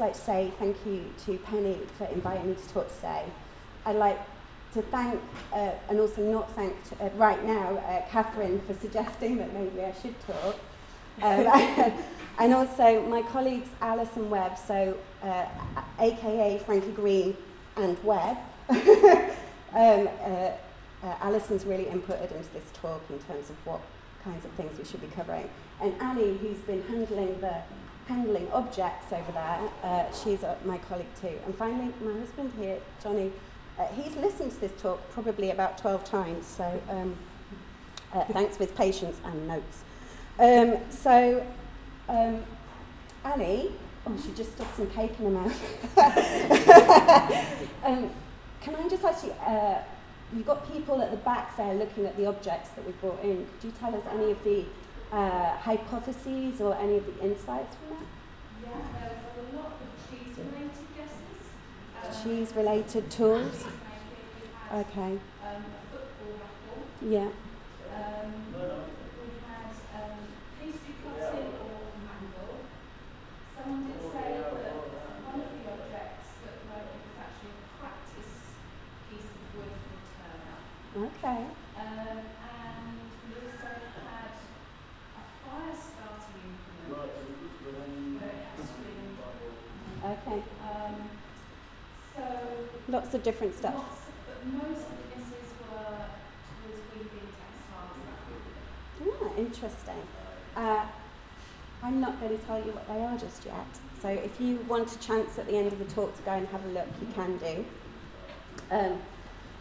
like to say thank you to Penny for inviting me to talk today. I'd like to thank, uh, and also not thank uh, right now, uh, Catherine for suggesting that maybe I should talk. Um, and also my colleagues Alison Webb, so uh, aka Frankly Green and Webb. um, uh, uh, Alison's really inputted into this talk in terms of what kinds of things we should be covering. And Annie, who's been handling the handling objects over there, uh, she's uh, my colleague too. And finally, my husband here, Johnny, uh, he's listened to this talk probably about 12 times, so um, uh, thanks for his patience and notes. Um, so, um, Annie, oh, she just stuck some cake in her mouth. um, can I just ask you, uh, you've got people at the back there looking at the objects that we brought in. Could you tell us any of the uh, hypotheses or any of the insights from that? Yeah, there was a lot of cheese-related guesses. Um, Cheese-related tools? Had, Okay, um, a football raffle. yeah. Um, we had um, pastry cutting or mangle. Someone did say that one of the objects that like it was actually a practice piece of wood from Turner. Okay, Um, and we also had a fire starting implement. Where it had string. okay. Um, so Lots of different stuff. Lots, but most of the guesses were towards weaving textiles. that kind of thing. Ah, interesting. Uh, I'm not going to tell you what they are just yet. So if you want a chance at the end of the talk to go and have a look, you can do. Um,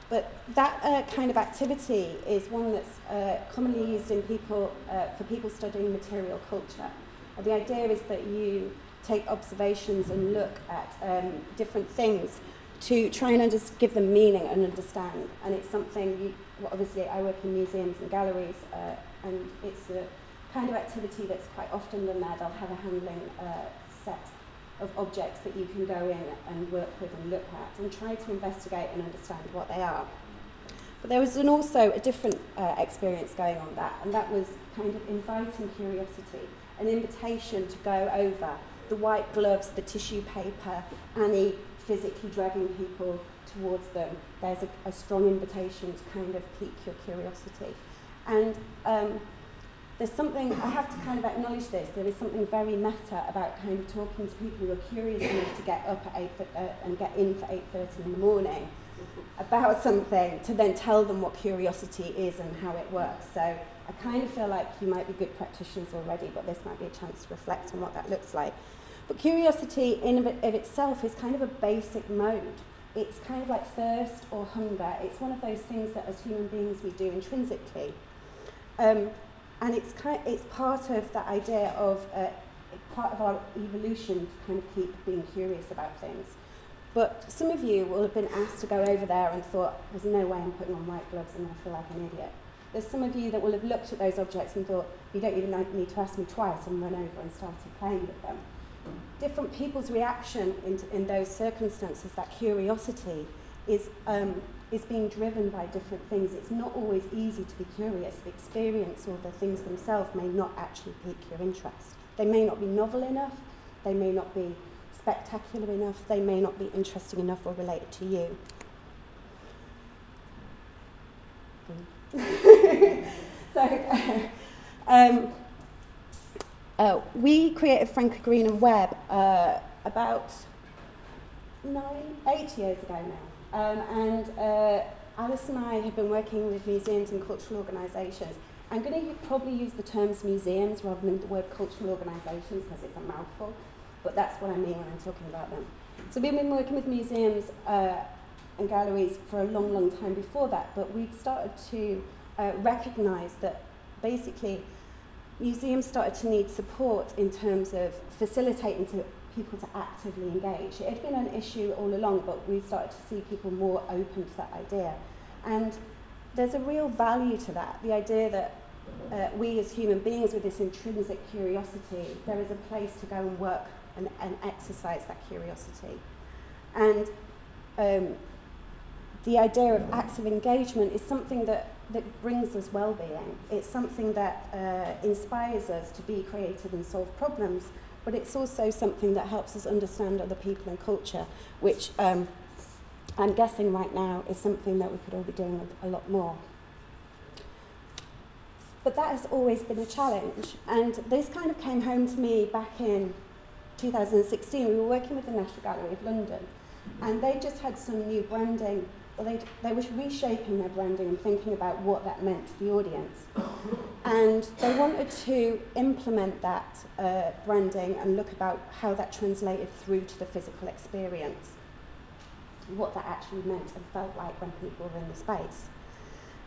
but that uh, kind of activity is one that's uh, commonly used in people uh, for people studying material culture. Uh, the idea is that you take observations and look at um, different things to try and under- give them meaning and understand. And it's something, you, well, obviously I work in museums and galleries, uh, and it's a kind of activity that's quite often done there. They'll have a handling uh, set of objects that you can go in and work with and look at and try to investigate and understand what they are. But there was an also a different uh, experience going on that, and that was kind of inviting curiosity, an invitation to go over the white gloves, the tissue paper, Annie physically dragging people towards them. There's a, a strong invitation to kind of pique your curiosity. And um, there's something, I have to kind of acknowledge this, there is something very meta about kind of talking to people who are curious enough to get up at 8 uh, and get in for 8.30 in the morning about something to then tell them what curiosity is and how it works. So I kind of feel like you might be good practitioners already, but this might be a chance to reflect on what that looks like. But curiosity in of, of itself is kind of a basic mode. It's kind of like thirst or hunger. It's one of those things that as human beings we do intrinsically. Um, and it's, kind it's part of that idea of uh, part of our evolution to kind of keep being curious about things. But some of you will have been asked to go over there and thought, there's no way I'm putting on white gloves and I feel like an idiot. There's some of you that will have looked at those objects and thought, you don't even need to ask me twice and run over and started playing with them. Different people's reaction in, in those circumstances, that curiosity, is, um, is being driven by different things. It's not always easy to be curious. The experience or the things themselves may not actually pique your interest. They may not be novel enough, they may not be spectacular enough, they may not be interesting enough or related to you. so, um, uh, we created Frankly Green and Webb uh, about nine, eight years ago now. Um, and uh, Alice and I have been working with museums and cultural organisations. I'm going to probably use the terms museums rather than the word cultural organisations because it's a mouthful, but that's what I mean when I'm talking about them. So we've been working with museums uh, and galleries for a long, long time before that, but we'd started to uh, recognise that basically museums started to need support in terms of facilitating to people to actively engage. It had been an issue all along, but we started to see people more open to that idea. And there's a real value to that, the idea that uh, we as human beings with this intrinsic curiosity, there is a place to go and work and, and exercise that curiosity. And um, the idea of active engagement is something that, that brings us well-being. It's something that uh, inspires us to be creative and solve problems, but it's also something that helps us understand other people and culture, which um, I'm guessing right now is something that we could all be doing a lot more. But that has always been a challenge, and this kind of came home to me back in 2016. We were working with the National Gallery of London, and they just had some new branding they, they were reshaping their branding and thinking about what that meant to the audience. And they wanted to implement that uh, branding and look about how that translated through to the physical experience, what that actually meant and felt like when people were in the space.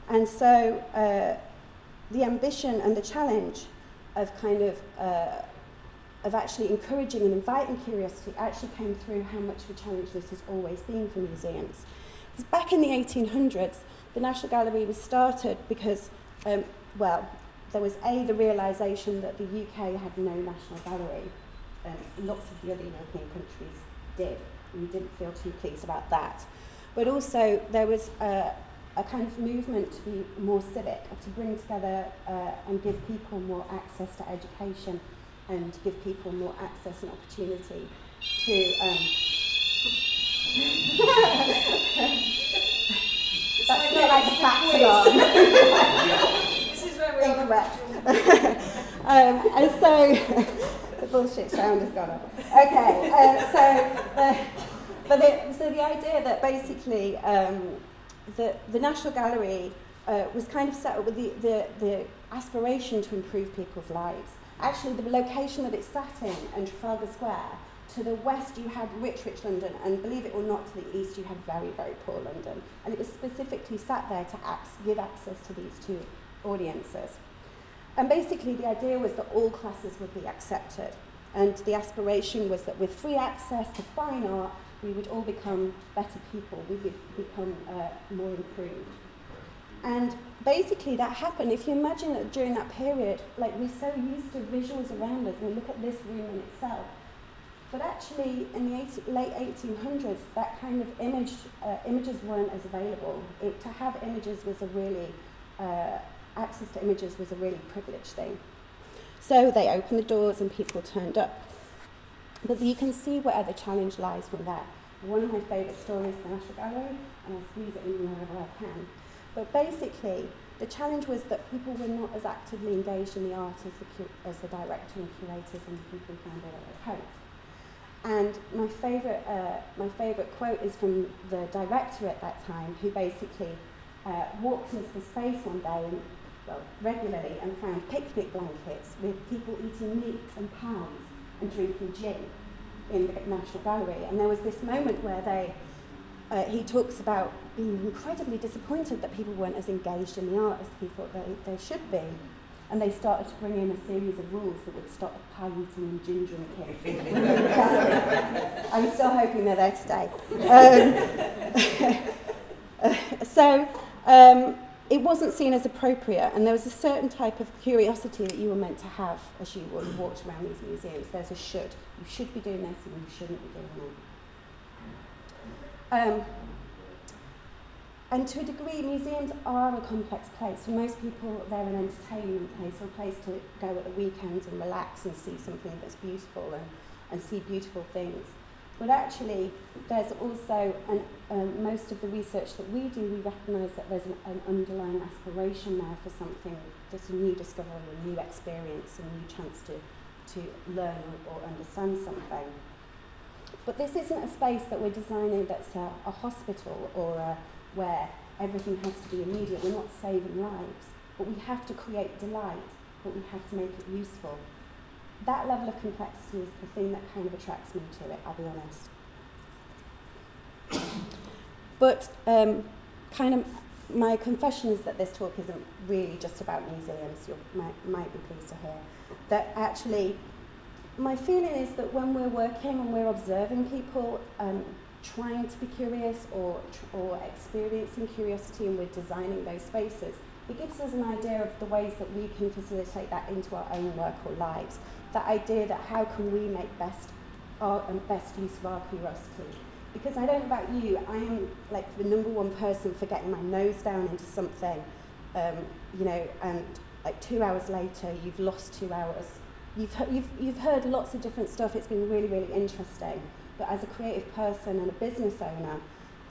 And so uh, the ambition and the challenge of kind of uh, of actually encouraging and inviting curiosity actually came through how much of a challenge this has always been for museums. Back in the 1800s, the National Gallery was started because, um, well, there was A, the realisation that the UK had no national gallery, and lots of the other European countries did. We didn't feel too pleased about that. But also, there was a, a kind of movement to be more civic, to bring together uh, and give people more access to education and to give people more access and opportunity to um, That's not like a factor. this is where we're Incorrect. um, and so the bullshit sound has gone off. Okay, uh, so the, but the, so the idea that basically um, the, the National Gallery uh, was kind of set up with the, the, the aspiration to improve people's lives. Actually, the location that it's sat in, in Trafalgar Square, to the west you had rich, rich London, and believe it or not, to the east you had very, very poor London. And it was specifically sat there to give access to these two audiences. And basically the idea was that all classes would be accepted. And the aspiration was that with free access to fine art, we would all become better people, we would become uh, more improved. And basically that happened. If you imagine that during that period, like we're so used to visuals around us, we look at this room in itself, but actually, in the 80, late 1800s, that kind of image, uh, images weren't as available. It, to have images was a really, uh, access to images was a really privileged thing. So they opened the doors and people turned up. But you can see where the challenge lies from there. One of my favourite stories is the National Gallery, and I'll squeeze it in wherever I can. But basically, the challenge was that people were not as actively engaged in the art as the, as the director and curators and the people who found it at their post. And my favourite, uh, my favourite quote is from the director at that time, who basically uh, walked into the space one day and, well, regularly and found picnic blankets with people eating meat and pounds and drinking gin in the National Gallery. And there was this moment where they, uh, he talks about being incredibly disappointed that people weren't as engaged in the art as he thought they, they should be. And they started to bring in a series of rules that would stop piloting and gingering kids. I'm still hoping they're there today. Um, so um, it wasn't seen as appropriate, and there was a certain type of curiosity that you were meant to have as you walked around these museums. There's a should. You should be doing this, and you shouldn't be doing that. Um, and to a degree, museums are a complex place. For most people, they're an entertainment place or a place to go at the weekends and relax and see something that's beautiful and, and see beautiful things. But actually, there's also, an, um, most of the research that we do, we recognise that there's an, an underlying aspiration there for something that's a new discovery, a new experience, a new chance to, to learn or, or understand something. But this isn't a space that we're designing that's a, a hospital or a, where everything has to be immediate. We're not saving lives, but we have to create delight, but we have to make it useful. That level of complexity is the thing that kind of attracts me to it, I'll be honest. but um, kind of my confession is that this talk isn't really just about museums, you might, might be pleased to hear. That actually, my feeling is that when we're working and we're observing people, um, trying to be curious or, or experiencing curiosity and we're designing those spaces, it gives us an idea of the ways that we can facilitate that into our own work or lives. That idea that how can we make best art and best use of our curiosity because I don't know about you, I am like the number one person for getting my nose down into something, um, you know, and like two hours later, you've lost two hours. You've, you've, you've heard lots of different stuff. It's been really, really interesting. But as a creative person and a business owner,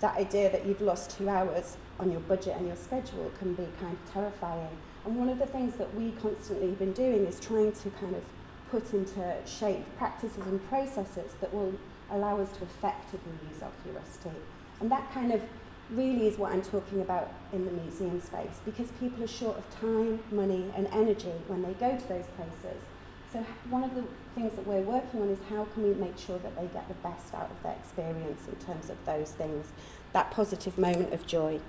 that idea that you've lost two hours on your budget and your schedule can be kind of terrifying. And one of the things that we constantly have been doing is trying to kind of put into shape practices and processes that will allow us to effectively use our curiosity. And that kind of really is what I'm talking about in the museum space because people are short of time, money, and energy when they go to those places. So one of the things that we're working on is how can we make sure that they get the best out of their experience in terms of those things, that positive moment of joy.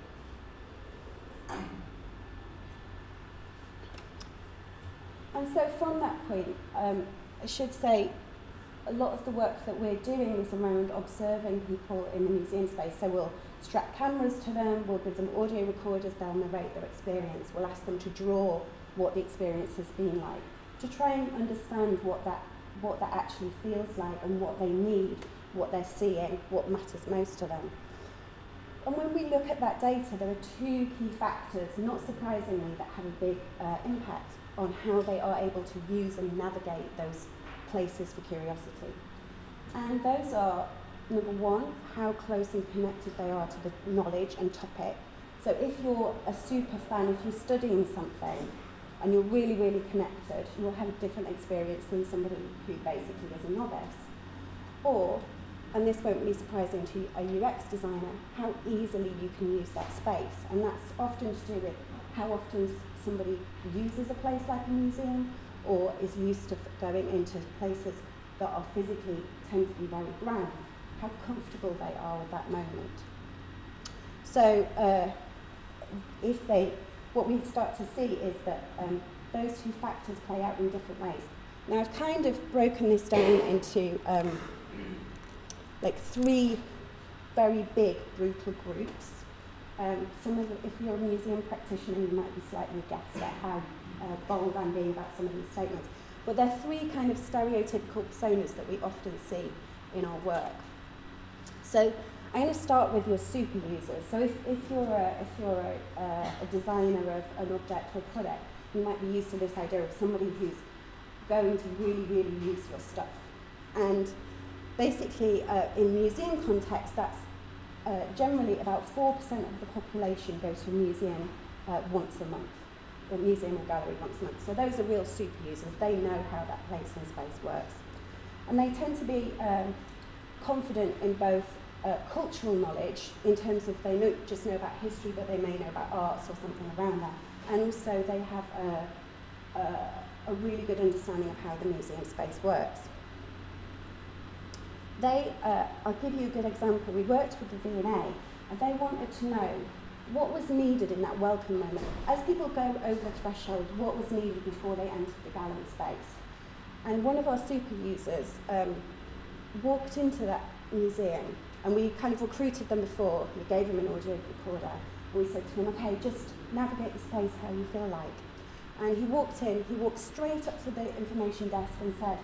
And so from that point, um, I should say a lot of the work that we're doing is around observing people in the museum space. So we'll strap cameras to them, we'll give them audio recorders, they'll narrate their experience, we'll ask them to draw what the experience has been like, to try and understand what that, what that actually feels like and what they need, what they're seeing, what matters most to them. And when we look at that data, there are two key factors, not surprisingly, that have a big uh, impact on how they are able to use and navigate those places for curiosity. And those are, number one, how close and connected they are to the knowledge and topic. So if you're a super fan, if you're studying something and you're really, really connected, you'll have a different experience than somebody who basically is a novice. Or, and this won't be surprising to a UX designer, how easily you can use that space. And that's often to do with how often somebody uses a place like a museum or is used to going into places that are physically tend to be very grand, how comfortable they are with that moment. So uh, if they, what we start to see is that um, those two factors play out in different ways. Now I've kind of broken this down into um, like three very big brutal groups. Um, some of the, if you're a museum practitioner, you might be slightly aghast at how uh, bold I'm being about some of these statements. But there are three kind of stereotypical personas that we often see in our work. So I'm going to start with your super users. So if, if you're, a, if you're a, uh, a designer of an object or product, you might be used to this idea of somebody who's going to really, really use your stuff. And basically, uh, in museum context, that's uh, generally about 4% of the population go to a museum uh, once a month the museum or gallery once a month. So those are real super users. They know how that place and space works. And they tend to be um, confident in both uh, cultural knowledge, in terms of they don't just know about history, but they may know about arts or something around that. And also they have a, a, a really good understanding of how the museum space works. They, uh, I'll give you a good example. We worked with the V&A, and they wanted to know what was needed in that welcome moment? As people go over the threshold, what was needed before they entered the gallery space? And one of our super users um, walked into that museum and we kind of recruited them before. We gave them an audio recorder. And we said to him, okay, just navigate the space how you feel like. And he walked in, he walked straight up to the information desk and said,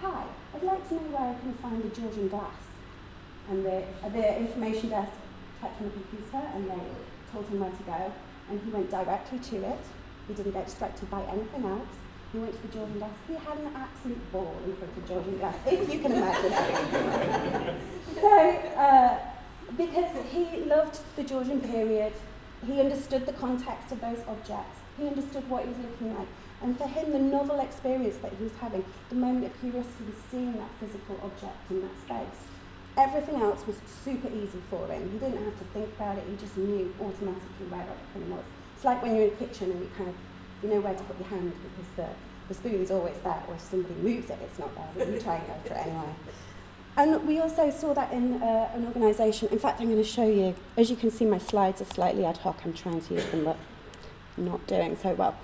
hi, I'd like to know where I can find the Georgian glass. And the, uh, the information desk typed on the computer and they told him where to go, and he went directly to it. He didn't get distracted by anything else. He went to the Georgian glass. He had an absolute ball in front of Georgian glass, if you can imagine it. so, uh, because he loved the Georgian period, he understood the context of those objects, he understood what he was looking at. And for him, the novel experience that he was having, the moment of curiosity was seeing that physical object in that space. Everything else was super easy for him. He didn't have to think about it. He just knew automatically where everything was. It's like when you're in the kitchen and you kind of, you know where to put your hand because the, the spoon's always there, or if somebody moves it, it's not there, but you try and go for it anyway. And we also saw that in uh, an organisation. In fact, I'm going to show you. As you can see, my slides are slightly ad hoc. I'm trying to use them, but not doing so well.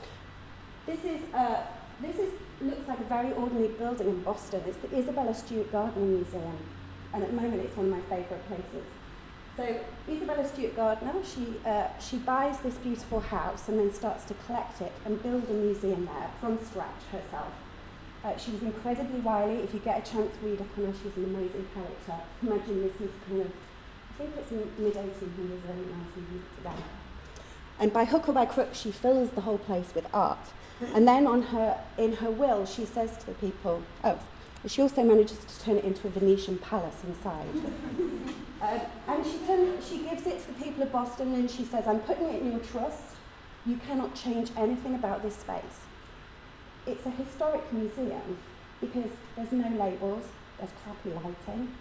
This is uh, this is looks like a very ordinary building in Boston. It's the Isabella Stewart Gardner Museum and at the moment it's one of my favourite places. So Isabella Stewart Gardner, she, uh, she buys this beautiful house and then starts to collect it and build a museum there from scratch herself. Uh, she was incredibly wily. If you get a chance read up on her, she's an amazing character. Imagine this is kind of, I think it's mid 1800s, early 1900s again. And by hook or by crook, she fills the whole place with art. And then on her, in her will, she says to the people, oh, she also manages to turn it into a Venetian palace inside. uh, and she, turn, she gives it to the people of Boston and she says, I'm putting it in your trust. You cannot change anything about this space. It's a historic museum because there's no labels, there's crappy lighting.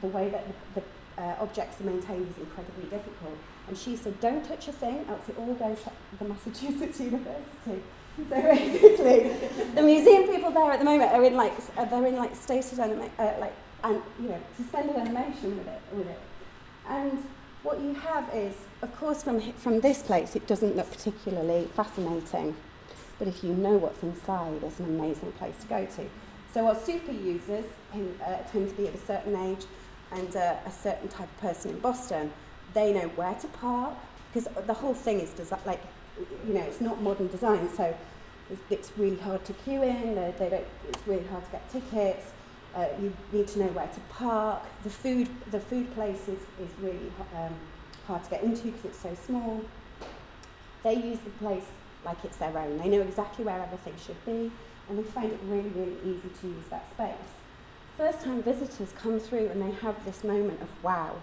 The way that the, the uh, objects are maintained is incredibly difficult. And she said, don't touch a thing, else it all goes to the Massachusetts University. So basically, the museum people there at the moment are in like they're in like stated anima- uh, like and you know suspended animation with it with it. And what you have is, of course, from from this place, it doesn't look particularly fascinating, but if you know what's inside, it's an amazing place to go to. So our super users uh, tend to be of a certain age and uh, a certain type of person in Boston, they know where to park because the whole thing is desi- like you know, it's not modern design, so it's, really hard to queue in, they, don't, it's really hard to get tickets, uh, you need to know where to park, the food, the food place is, is really um, hard to get into because it's so small. They use the place like it's their own, they know exactly where everything should be, and they find it really, really easy to use that space. First time visitors come through and they have this moment of wow,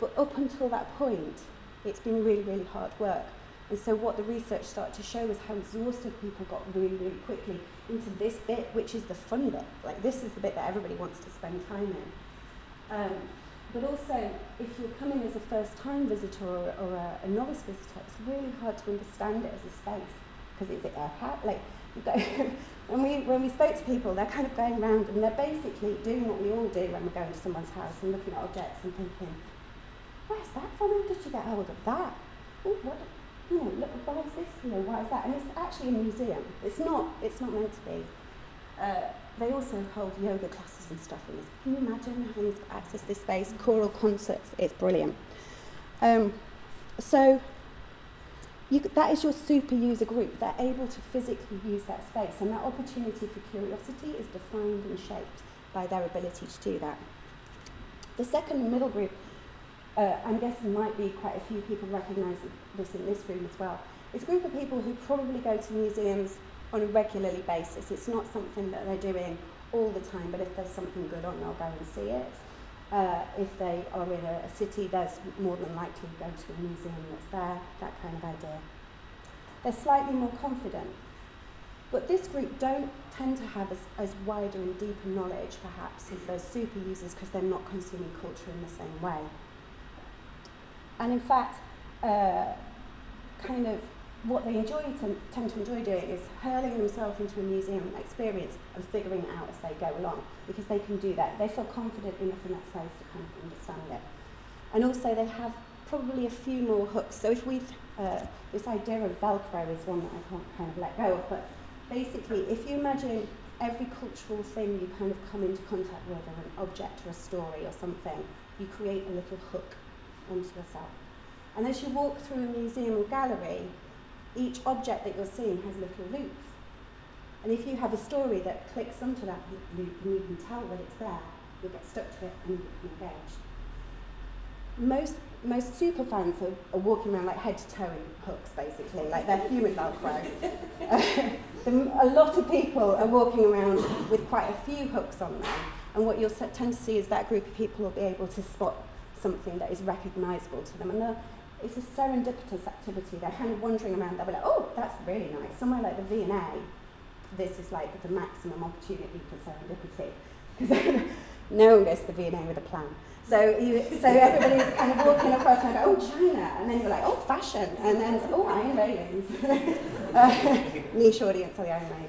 but up until that point, it's been really, really hard work. And so what the research started to show was how exhausted people got really, really quickly into this bit, which is the fun bit. Like this is the bit that everybody wants to spend time in. Um, but also, if you're coming as a first-time visitor or, or a, a novice visitor, it's really hard to understand it as a space because it's a hat. Like when we when we spoke to people, they're kind of going around and they're basically doing what we all do when we're going to someone's house and looking at objects and thinking, "Where's that from? Did you get hold of that? Ooh, what, you know, look, why is this here, why is that? And it's actually a museum. It's not, it's not meant to be. Uh, they also hold yoga classes and stuff in this. Can you imagine having access to this space? Choral concerts, it's brilliant. Um, so you, that is your super user group. They're able to physically use that space, and that opportunity for curiosity is defined and shaped by their ability to do that. The second middle group uh, I'm guessing might be quite a few people recognise this in this room as well. It's a group of people who probably go to museums on a regularly basis. It's not something that they're doing all the time, but if there's something good on, they'll go and see it. Uh, if they are in a, a city, there's more than likely to go to a museum that's there, that kind of idea. They're slightly more confident. But this group don't tend to have as, as wider and deeper knowledge, perhaps, as those super users because they're not consuming culture in the same way. And in fact, uh, kind of what they enjoy tend to enjoy doing is hurling themselves into a museum experience and figuring it out as they go along because they can do that. They feel confident enough in that space to kind of understand it. And also they have probably a few more hooks. So if we've, uh, this idea of Velcro is one that I can't kind of let go of, but basically if you imagine every cultural thing you kind of come into contact with or an object or a story or something, you create a little hook onto yourself. And as you walk through a museum or gallery, each object that you're seeing has little loops. And if you have a story that clicks onto that loop and you can tell that it's there, you'll get stuck to it and you'll engage. Most, most super fans are, are walking around like head to toe in hooks, basically, like they're human Velcro. a lot of people are walking around with quite a few hooks on them. And what you'll tend to see is that group of people will be able to spot something that is recognisable to them. And it's a serendipitous activity. They're kind of wandering around, they'll be like, oh, that's really nice. Somewhere like the V&A, this is like the maximum opportunity for serendipity. Because no one goes to the V&A with a plan. So, you, so everybody's kind of walking across and go, oh, China. And then you're like, oh, fashion. And then it's, oh, iron railings. uh, niche audience the iron.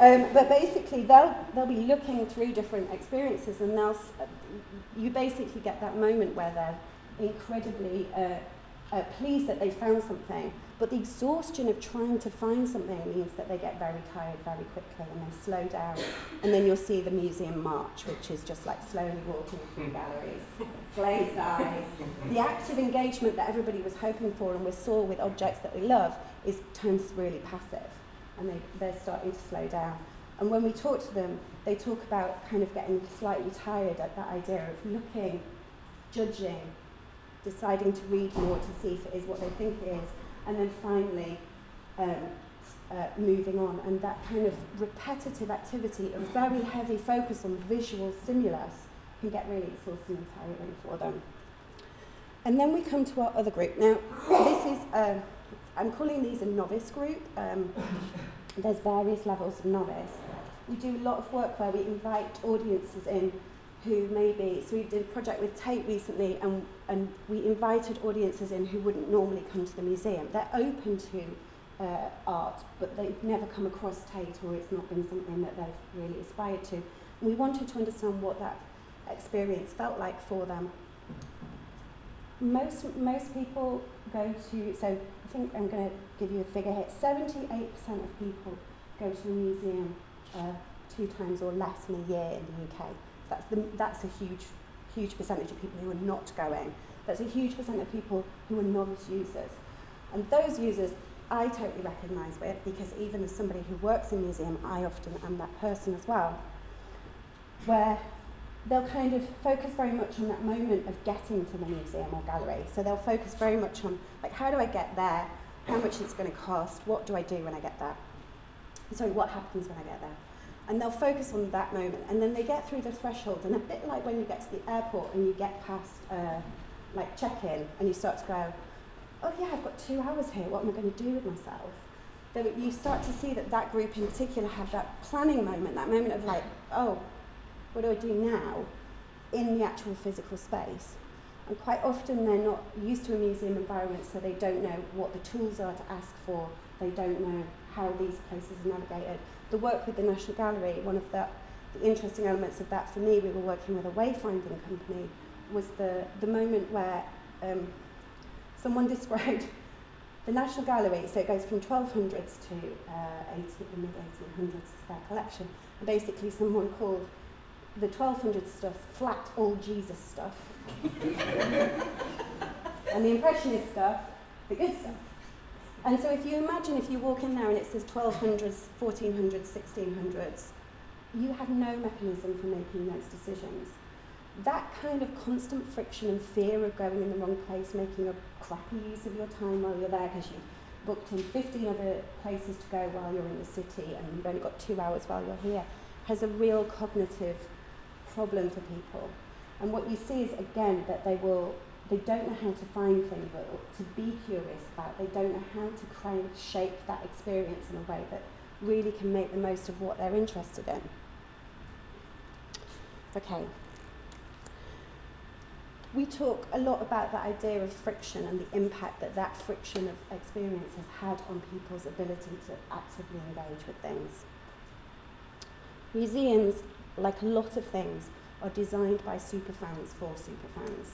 Um, but basically, they'll, they'll be looking through different experiences and they'll, you basically get that moment where they're incredibly uh, uh, pleased that they found something, but the exhaustion of trying to find something means that they get very tired very quickly and they slow down. And then you'll see the museum march, which is just like slowly walking through galleries, glazed eyes. The active engagement that everybody was hoping for and we saw with objects that we love is turns really passive and they, they're starting to slow down. And when we talk to them, they talk about kind of getting slightly tired at that idea of looking, judging, deciding to read more to see if it is what they think it is, and then finally um, uh, moving on. And that kind of repetitive activity, a very heavy focus on visual stimulus, can get really exhausting and tiring for them. And then we come to our other group. Now, this is, uh, I'm calling these a novice group. Um, there's various levels of novice. We do a lot of work where we invite audiences in who maybe, so we did a project with Tate recently and, and we invited audiences in who wouldn't normally come to the museum. They're open to uh, art, but they've never come across Tate or it's not been something that they've really aspired to. And we wanted to understand what that experience felt like for them. Most, most people go to, so think I'm going to give you a figure here, 78% of people go to the museum uh, two times or less in a year in the UK. That's, the, that's a huge, huge percentage of people who are not going. That's a huge percent of people who are novice users. And those users I totally recognise with because even as somebody who works in museum, I often am that person as well. Where they'll kind of focus very much on that moment of getting to the museum or gallery. So they'll focus very much on, like, how do I get there? How much it's going to cost? What do I do when I get there? Sorry, what happens when I get there? And they'll focus on that moment. And then they get through the threshold. And a bit like when you get to the airport and you get past, uh, like, check-in, and you start to go, oh yeah, I've got two hours here. What am I going to do with myself? Then you start to see that that group in particular have that planning moment, that moment of like, oh, what do I do now in the actual physical space? And quite often they're not used to a museum environment, so they don't know what the tools are to ask for. They don't know how these places are navigated. The work with the National Gallery, one of the, the interesting elements of that for me, we were working with a wayfinding company, was the, the moment where um, someone described the National Gallery, so it goes from 1200s to uh, 80, the mid 1800s, their collection. And basically, someone called the 1200 stuff flat old Jesus stuff. and the Impressionist stuff, the good stuff. And so if you imagine if you walk in there and it says 1200s, 1400s, 1600s, you have no mechanism for making those decisions. That kind of constant friction and fear of going in the wrong place, making a crappy use of your time while you're there because you've booked in 15 other places to go while you're in the city and you've only got two hours while you're here, has a real cognitive problem for people. And what you see is again that they will they don't know how to find things to be curious about. They don't know how to kind of shape that experience in a way that really can make the most of what they're interested in. Okay. We talk a lot about the idea of friction and the impact that that friction of experience has had on people's ability to actively engage with things. Museums like a lot of things, are designed by superfans for superfans.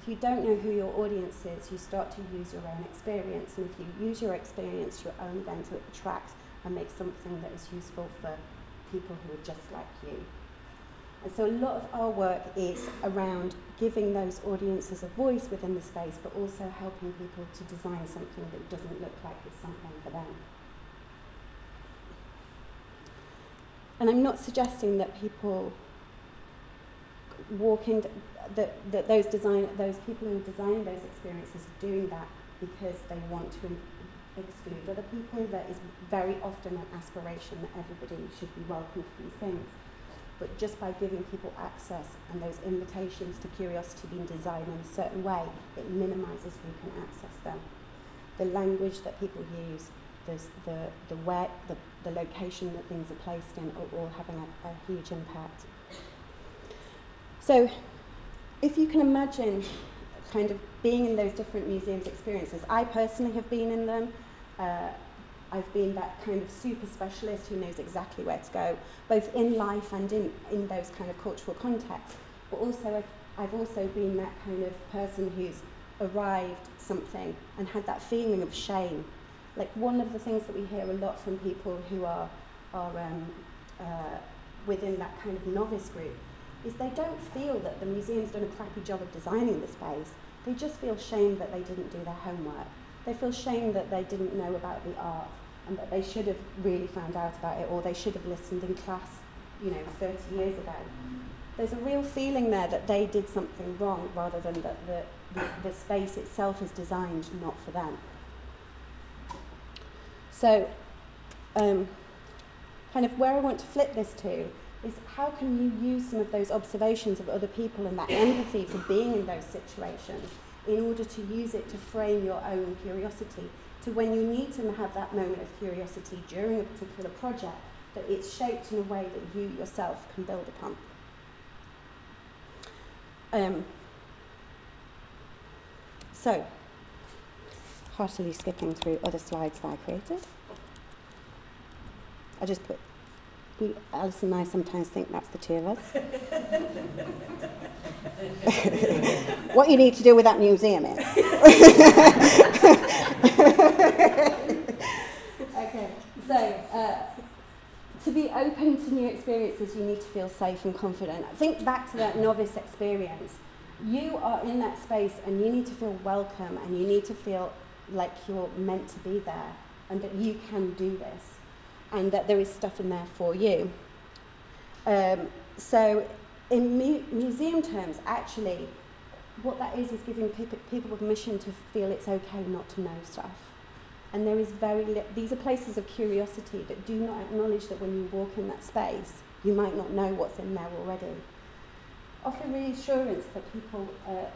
If you don't know who your audience is, you start to use your own experience. And if you use your experience, you're only going to attract and make something that is useful for people who are just like you. And so a lot of our work is around giving those audiences a voice within the space, but also helping people to design something that doesn't look like it's something for them. And I'm not suggesting that people walk in, that, that those, design, those people who design those experiences are doing that because they want to exclude other people. That is very often an aspiration that everybody should be welcome to these things. But just by giving people access and those invitations to curiosity being designed in a certain way, it minimises who can access them. The language that people use, the, the, the, where, the the location that things are placed in are all having a, a huge impact. So if you can imagine kind of being in those different museums experiences, I personally have been in them. Uh, I've been that kind of super specialist who knows exactly where to go, both in life and in, in those kind of cultural contexts. But also, I've, I've also been that kind of person who's arrived something and had that feeling of shame like one of the things that we hear a lot from people who are, are um, uh, within that kind of novice group is they don't feel that the museum's done a crappy job of designing the space. They just feel shame that they didn't do their homework. They feel shame that they didn't know about the art and that they should have really found out about it or they should have listened in class, you know, 30 years ago. There's a real feeling there that they did something wrong rather than that the, the, the space itself is designed not for them. So, um, kind of where I want to flip this to is how can you use some of those observations of other people and that empathy for being in those situations in order to use it to frame your own curiosity to when you need to have that moment of curiosity during a particular project that it's shaped in a way that you yourself can build upon. Um, so, heartily skipping through other slides that I created. I just put, we, Alice and I sometimes think that's the two of us. what you need to do with that museum is. okay, so uh, to be open to new experiences, you need to feel safe and confident. Think back to that novice experience. You are in that space and you need to feel welcome and you need to feel like you're meant to be there and that you can do this and that there is stuff in there for you. Um, so in mu museum terms, actually, what that is is giving pe people permission to feel it's okay not to know stuff. And there is very these are places of curiosity that do not acknowledge that when you walk in that space, you might not know what's in there already. Offer reassurance that people, uh,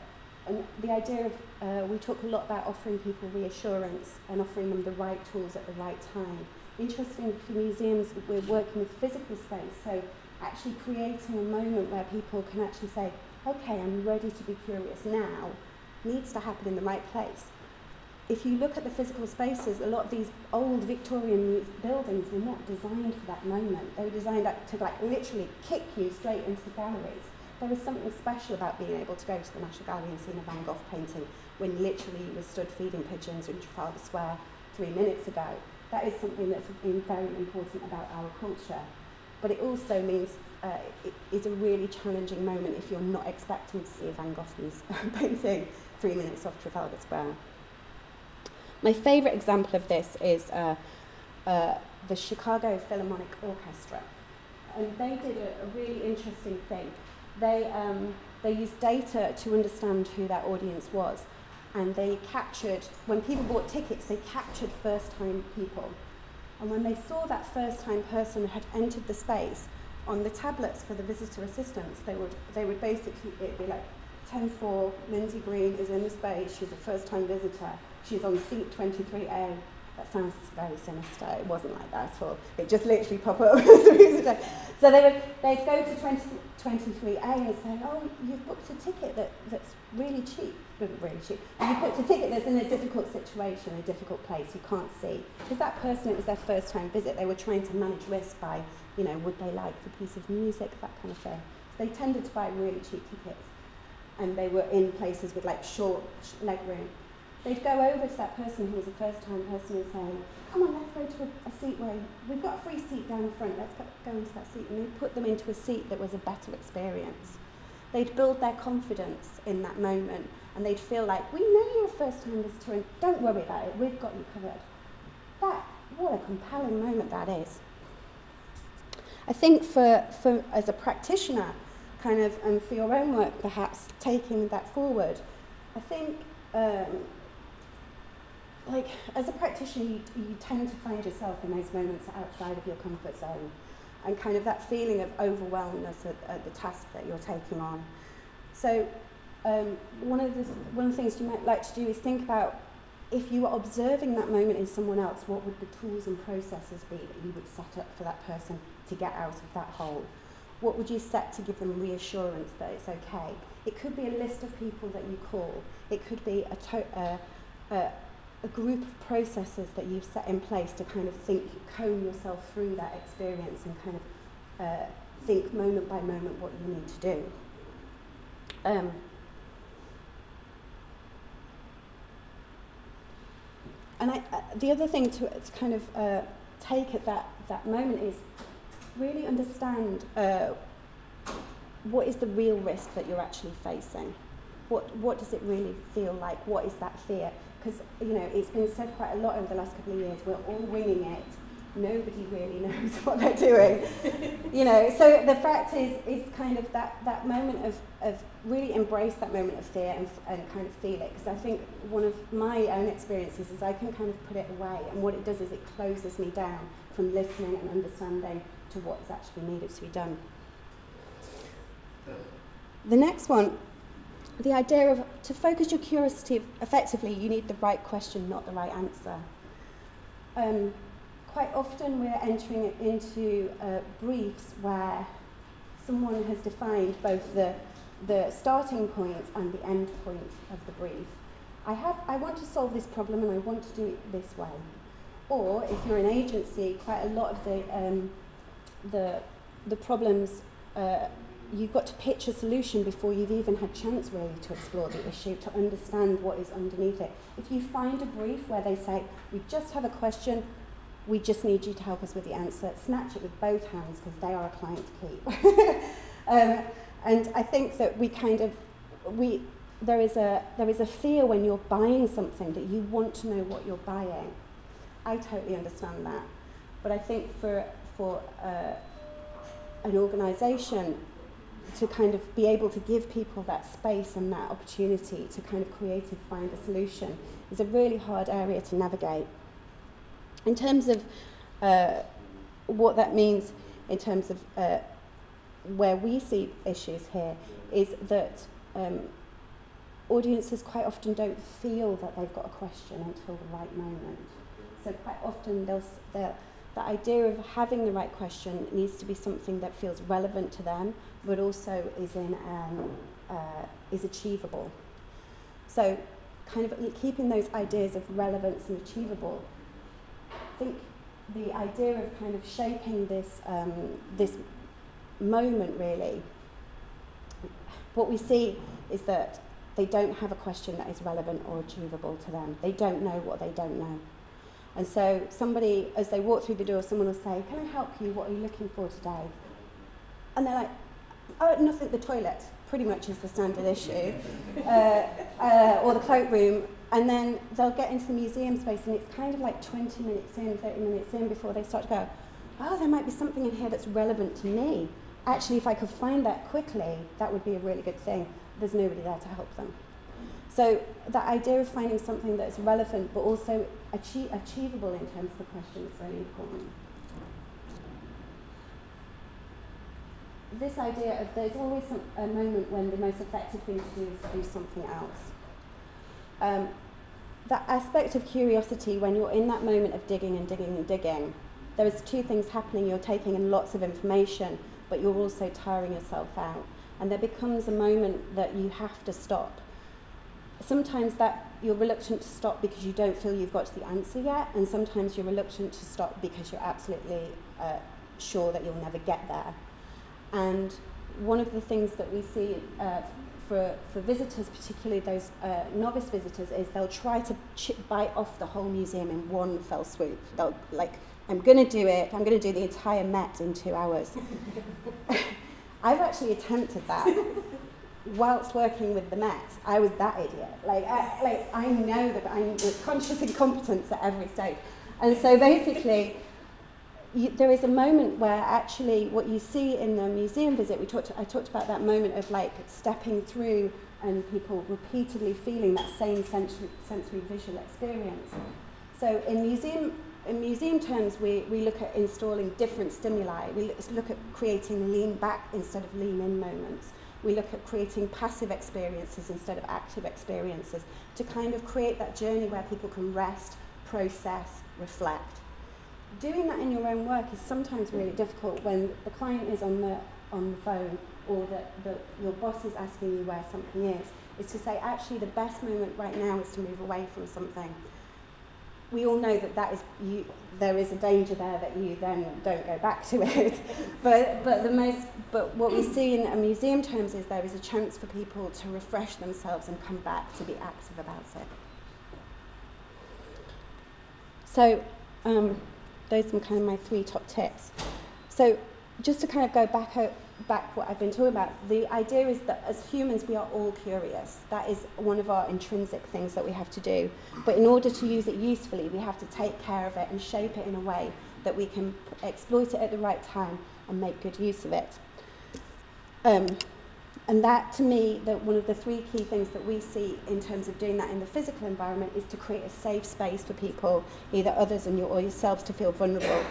and the idea of, uh, we talk a lot about offering people reassurance and offering them the right tools at the right time. Interesting for museums, we're working with physical space, so actually creating a moment where people can actually say, okay, I'm ready to be curious now, needs to happen in the right place. If you look at the physical spaces, a lot of these old Victorian buildings were not designed for that moment. They were designed to like literally kick you straight into the galleries. There was something special about being able to go to the National Gallery and see a Van Gogh painting when literally were stood feeding pigeons in Trafalgar Square three minutes ago. That is something that's been very important about our culture. But it also means uh, it is a really challenging moment if you're not expecting to see a Van Gogh's painting three minutes off Trafalgar Square. My favourite example of this is uh, uh, the Chicago Philharmonic Orchestra. And they did a, a really interesting thing. They, um, they used data to understand who that audience was. And they captured, when people bought tickets, they captured first-time people. And when they saw that first-time person had entered the space, on the tablets for the visitor assistants, they would, they would basically, it'd be like 10-4, Lindsey Green is in the space, she's a first-time visitor, she's on seat 23A. That sounds very sinister. It wasn't like that at all. It just literally popped up. So they would, they'd go to 20, 23A and say, oh, you've booked a ticket that, that's really cheap really cheap. And you put a ticket that's in a difficult situation, a difficult place, you can't see. Because that person, it was their first time visit, they were trying to manage risk by, you know, would they like the piece of music, that kind of thing. So they tended to buy really cheap tickets. And they were in places with like short leg room. They'd go over to that person who was a first time person and say, come on, let's go to a, a seat where we've got a free seat down the front, let's go, go into that seat. And they put them into a seat that was a better experience. They'd build their confidence in that moment and they'd feel like, we know you're a first-time visitor and don't worry about it, we've got you covered. That, what a compelling moment that is. I think for, for as a practitioner, kind of, and for your own work perhaps, taking that forward, I think, um, like, as a practitioner, you, you tend to find yourself in those moments outside of your comfort zone, and kind of that feeling of overwhelmness at, at the task that you're taking on. So um, one, of the, one of the things you might like to do is think about if you were observing that moment in someone else, what would the tools and processes be that you would set up for that person to get out of that hole? What would you set to give them reassurance that it's okay? It could be a list of people that you call. It could be a, to uh, uh, a group of processes that you've set in place to kind of think, comb yourself through that experience and kind of uh, think moment by moment what you need to do. Um, and I, uh, the other thing to, to kind of uh, take at that, that moment is really understand uh, what is the real risk that you're actually facing. What, what does it really feel like? What is that fear? Because you know it's been said quite a lot over the last couple of years. We're all winging it. Nobody really knows what they're doing. you know, so the fact is, is kind of that, that moment of, of really embrace that moment of fear and, and kind of feel it. Because I think one of my own experiences is I can kind of put it away, and what it does is it closes me down from listening and understanding to what's actually needed to be done. Uh, the next one the idea of to focus your curiosity effectively, you need the right question, not the right answer. Um, quite often we're entering into uh, briefs where someone has defined both the, the starting point and the end point of the brief. I, have, I want to solve this problem and I want to do it this way. Or if you're an agency, quite a lot of the, um, the, the problems uh, you've got to pitch a solution before you've even had chance really to explore the issue, to understand what is underneath it. If you find a brief where they say, we just have a question, we just need you to help us with the answer, snatch it with both hands because they are a client to keep. um, and I think that we kind of, we, there is, a, there is a fear when you're buying something that you want to know what you're buying. I totally understand that. But I think for, for uh, an organisation, to kind of be able to give people that space and that opportunity to kind of creative find a solution is a really hard area to navigate. In terms of uh, what that means in terms of uh, where we see issues here is that um, audiences quite often don't feel that they've got a question until the right moment. So quite often they'll, they'll the idea of having the right question needs to be something that feels relevant to them, but also is in um, uh, is achievable. So, kind of keeping those ideas of relevance and achievable. I think the idea of kind of shaping this um, this moment really. What we see is that they don't have a question that is relevant or achievable to them. They don't know what they don't know. And so somebody, as they walk through the door, someone will say, can I help you? What are you looking for today? And they're like, oh, nothing, the toilet pretty much is the standard issue, uh, uh, or the cloakroom. And then they'll get into the museum space and it's kind of like 20 minutes in, 30 minutes in before they start to go, oh, there might be something in here that's relevant to me. Actually, if I could find that quickly, that would be a really good thing. There's nobody there to help them. So that idea of finding something that's relevant but also achievable in terms of the question is really important. This idea of there's always some, a moment when the most effective thing to do is to do something else. Um, that aspect of curiosity when you're in that moment of digging and digging and digging, there's two things happening. You're taking in lots of information, but you're also tiring yourself out. And there becomes a moment that you have to stop sometimes that you're reluctant to stop because you don't feel you've got the answer yet, and sometimes you're reluctant to stop because you're absolutely uh, sure that you'll never get there. And one of the things that we see uh, for, for visitors, particularly those uh, novice visitors, is they'll try to bite off the whole museum in one fell swoop. They'll like, I'm going to do it. I'm going to do the entire Met in two hours. I've actually attempted that whilst working with the Met, I was that idiot. Like, I, like, I know that I'm conscious incompetence at every stage. And so basically, you, there is a moment where actually what you see in the museum visit, we talked, I talked about that moment of like stepping through and people repeatedly feeling that same sensory, sensory visual experience. So in museum, in museum terms, we, we look at installing different stimuli. We look at creating lean back instead of lean in moments. We look at creating passive experiences instead of active experiences to kind of create that journey where people can rest, process, reflect. Doing that in your own work is sometimes really difficult when the client is on the, on the phone or that the, your boss is asking you where something is, is to say, actually, the best moment right now is to move away from something we all know that that is you, there is a danger there that you then don't go back to it. but but the most but what we see in a museum terms is there is a chance for people to refresh themselves and come back to be active about it. So um, those are kind of my three top tips. So just to kind of go back back what I've been talking about, the idea is that as humans we are all curious. That is one of our intrinsic things that we have to do. But in order to use it usefully, we have to take care of it and shape it in a way that we can exploit it at the right time and make good use of it. Um, and that, to me, that one of the three key things that we see in terms of doing that in the physical environment is to create a safe space for people, either others and you or yourselves, to feel vulnerable.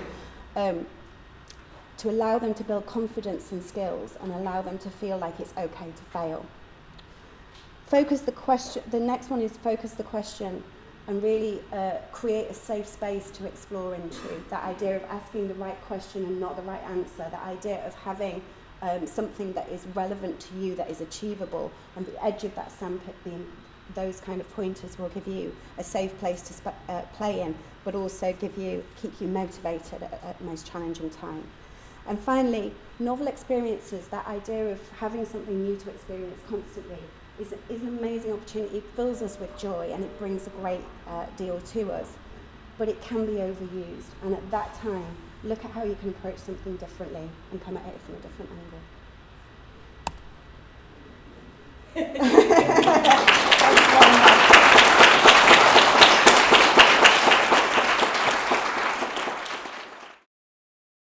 Um, to allow them to build confidence and skills and allow them to feel like it's okay to fail. Focus the question, the next one is focus the question and really uh, create a safe space to explore into. That idea of asking the right question and not the right answer, that idea of having um, something that is relevant to you, that is achievable, and the edge of that sandpit being those kind of pointers will give you a safe place to uh, play in, but also give you keep you motivated at, at most challenging time. And finally, novel experiences, that idea of having something new to experience constantly, is, is an amazing opportunity. It fills us with joy and it brings a great uh, deal to us. But it can be overused. And at that time, look at how you can approach something differently and come at it from a different angle.